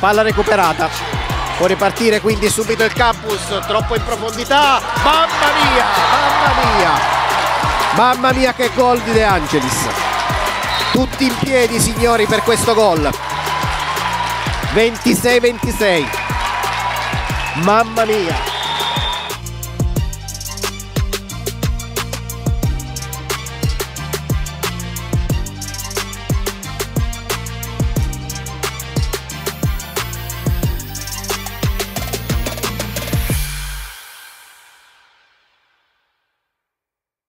palla recuperata. Può ripartire quindi subito il campus troppo in profondità. Mamma mia mamma mia. Mamma mia che gol di De Angelis. Tutti in piedi signori per questo gol. 26-26 mamma mia.